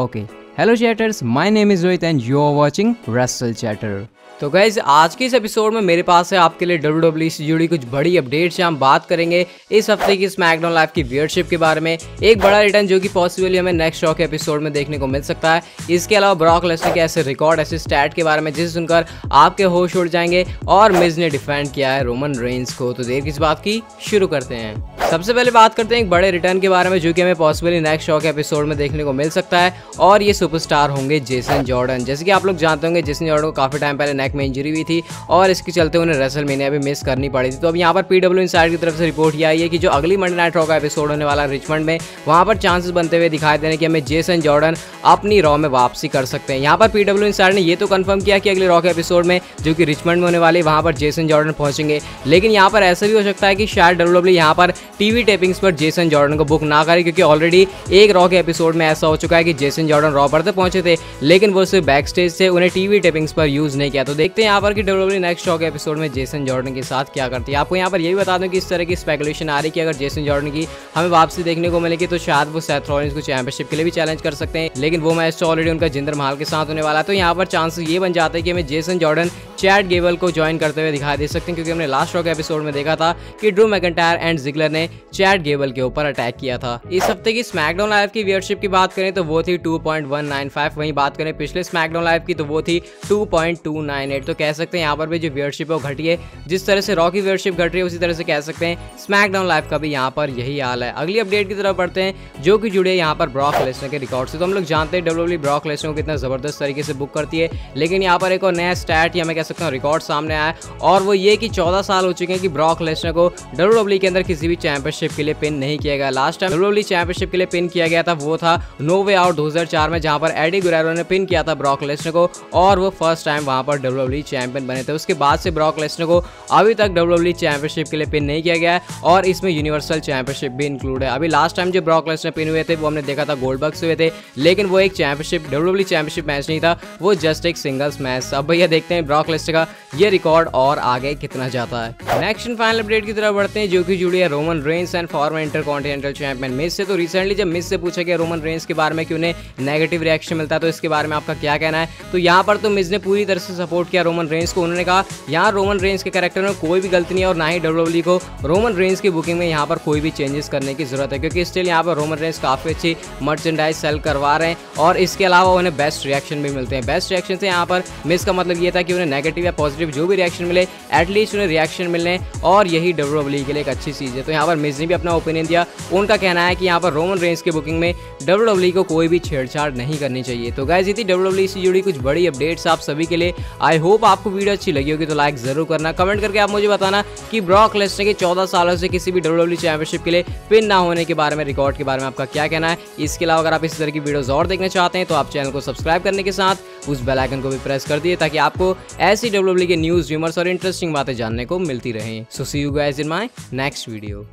Okay, hello chatters, my name is Rohit and you are watching Wrestle Chatter. तो guys आज के इस episode में मेरे पास है आपके लिए डब्ल्यू डब्ल्यू से जुड़ी कुछ बड़ी अपडेट्स हम बात करेंगे इस हफ़्ते की स्मैकडाउन लाइव की वियरशिप के बारे में। एक बड़ा रिटर्न जो कि पॉसिबली हमें नेक्स्ट शो के एपिसोड में देखने को मिल सकता है। इसके अलावा ब्रॉक लेसनर के ऐसे रिकॉर्ड ऐसे स्टैट के बारे में जिसे सुनकर आपके होश उड़ जाएँगे और मिज ने डिफेंड किया है रोमन रेंज को। तो देर किस बात की? शुरू करते हैं। सबसे पहले बात करते हैं एक बड़े रिटर्न के बारे में, जो कि हमें पॉसिबली नेक्स्ट शो के एपिसोड में देखने को मिल सकता है। और ये सुपरस्टार होंगे जेसन जॉर्डन जैसे कि आप लोग जानते होंगे जेसन जॉर्डन को काफ़ी टाइम पहले नेक में इंजरी हुई थी और इसके चलते उन्हें रेसल मीनिया भी मिस करनी पड़ी थी। तो अब यहाँ पर पीडब्ल्यू इनसाइड की तरफ़ से रिपोर्ट ये आई है कि जो अगली मंडे नाइट रॉ का एपिसोड होने वाला रिचमंड में, वहाँ पर चांसेस बनते हुए दिखाई देने की हमें जेसन जॉर्डन अपनी रॉ में वापसी कर सकते हैं। यहाँ पर पीडब्ल्यू इनसाइड ने ये तो कन्फर्म किया कि अगले रॉ के एपिसोड में, जो कि रिचमंड में होने वाली, वहाँ पर जेसन जॉर्डन पहुँचेंगे। लेकिन यहाँ पर ऐसा भी हो सकता है कि शायद डब्ल्यू यहाँ पर टीवी टेपिंग्स पर जेसन जॉर्डन को बुक ना करे, क्योंकि ऑलरेडी एक रॉ के एपिसोड में ऐसा हो चुका है कि जेसन जॉर्डन रॉ पर तो पहुँचे थे, लेकिन वो सिर्फ़ बैक स्टेज से उन्हें टीवी टेपिंग्स पर यूज़ नहीं किया। तो देखते हैं यहाँ पर कि नेक्स्ट शो के एपिसोड में जेसन जॉर्डन के साथ क्या करती है। आपको यहाँ पर यही बता दूँ कि इस तरह की स्पेकुलेशन आ रही है कि अगर जेसन जॉर्डन की हमें वापसी देखने को मिलेगी तो शायद वो सेथ को चैंपियनशिप के लिए भी चैलेंज कर सकते हैं। लेकिन वो मैच तो ऑलरेडी उनका जिंदर महाल के साथ होने वाला है। तो यहाँ पर चांस ये बन जाता है कि हमें जेसन जॉर्डन चैट गेवल को ज्वाइन करते हुए दिखाई दे सकते हैं, क्योंकि हमने लास्ट शो के एपिसोड में देखा था कि ड्रू मैकेंटायर एंड जिगलर ने चैट गेवल के ऊपर अटैक किया था। इस हफ़्ते की स्मैकडाउन लाइव की व्यूअरशिप की बात करें तो वो थी 2.195 वहीं बात करें पिछले स्मैकडाउन लाइव की तो वो थी 2.298 तो कह सकते हैं, यहाँ पर भी जो व्यूअरशिप है वो घटी है। जिस तरह से रॉकी व्यूअरशिप घट रही है, उसी तरह से कह सकते हैं स्मैकडाउन लाइव का भी यहाँ पर यही हाल है। अगली अपडेट की तरफ़ बढ़ते हैं, जो कि जुड़े यहाँ पर ब्रॉक लेसनर के रिकॉर्ड से। तो हम लोग जानते हैं डब्ल्यू ब्रॉक लेसनर को कितना ज़बरदस्त तरीके से बुक करती है, लेकिन यहाँ पर एक और नया स्टैट या मैं सकता हूँ रिकॉर्ड सामने आया और वो ये कि चौदह साल हो चुके हैं कि ब्रॉक लेसनर को डब्ल्यू के अंदर किसी भी चैंपियनशिप के लिए पिन नहीं किया गया। लास्ट टाइम डब्ल्यू चैंपियनशिप के लिए पिन किया गया था, वो था नो वे आउट 2004 में, जहाँ पर एडी गुरेरो ने पिन किया था ब्रॉक लेसनर को, और वो फ़र्स्ट टाइम वहाँ पर डब्ल्यू चैंपियन बने थे। उसके बाद से ब्रॉक लेसनर को अभी तक डब्ल्यू चैंपियनशिप के लिए पिन नहीं किया गया और इसमें यूनिवर्सल चैंपियनशिप भी इंक्लूड है। अभी लास्ट टाइम जो ब्रॉक लेसनर पिन हुए थे, वो हमने देखा था गोल्ड बक्स हुए थे, लेकिन वो एक चैंपियनशिप डब्ल्यू चैंपियनशिप मैच नहीं था, वो जस्ट एक सिंगल्स मैच अब भैया देखते हैं ब्रॉक लेसनर का ये रिकॉर्ड और आगे कितना जाता है। नेक्स्ट फाइनल अपडेट की तरफ़ बढ़ते हैं, जो कि जुड़ी है Roman Reigns and former inter continental champion Miz से। तो रिसेंटली जब मिस से पूछा गया रोमन रेंस के बारे में कि उन्हें नेगेटिव रिएक्शन मिलता है तो इसके बारे में आपका क्या कहना है? तो यहाँ पर तो मिस ने पूरी तरह से सपोर्ट किया रोमन रेंस को। उन्होंने कहा, यहाँ रोमन रेंस के कैरेक्टर में कोई भी गलती नहीं है और ना ही डब्ल्यू को रोमन रेंस की बुकिंग में यहाँ पर कोई भी चेंजेस करने की ज़रूरत है, क्योंकि स्टिल यहाँ पर रोमन रेंस काफ़ी अच्छी मर्चेंडाइज सेल करवा रहे हैं और इसके अलावा उन्हें बेस्ट रिएक्शन भी मिलते हैं। बेस्ट रिएक्शन से यहाँ पर मिस का मतलब ये था कि उन्हें नेगेटिव या पॉजिटिव जो भी रिएक्शन मिले एटलीस्ट उन्हें रिएक्शन मिलने और यही डब्ल्यू के लिए एक अच्छी चीज़ है। तो यहाँ पर मिस ने भी अपना ओपिनियन दिया। उनका कहना है कि यहाँ पर रोमन रेंस की बुकिंग में डब्ल्यू को कोई भी छेड़छाड़ नहीं करनी चाहिए। तो गाइज़ थी डब्ल्यू से जुड़ी कुछ बड़ी अपडेट्स आप सभी के लिए। आई होप आपको वीडियो अच्छी लगी होगी तो लाइक ज़रूर करना। कमेंट करके आप मुझे बताना कि ब्रॉक लेस्टर के चौदह सालों से किसी भी डब्ल्यू चैंपियनशिप के लिए पिन ना होने के बारे में रिकॉर्ड के बारे में आपका क्या कहना है। इसके अलावा अगर आप इस तरह की वीडियोज़ और देखना चाहते हैं तो आप चैनल को सब्सक्राइब करने के साथ उस बेल आइकन को भी प्रेस कर दिए ताकि आपको ऐसी डब्ल्यू के न्यूज़ रूमर्स और इंटरेस्टिंग बातें जानने को मिलती रहे। So see you guys in my next video